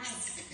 ได้